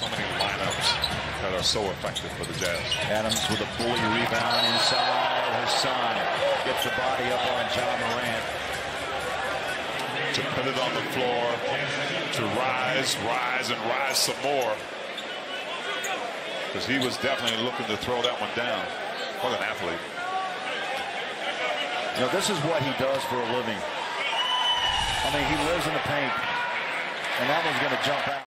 So many lineups that are so effective for the Jazz. Adams with a bully rebound inside. Hassan gets the body up on Ja Morant. To put it on the floor, to rise, rise, and rise some more. Because he was definitely looking to throw that one down. What an athlete. You know, this is what he does for a living. I mean, he lives in the paint. And that one's going to jump out.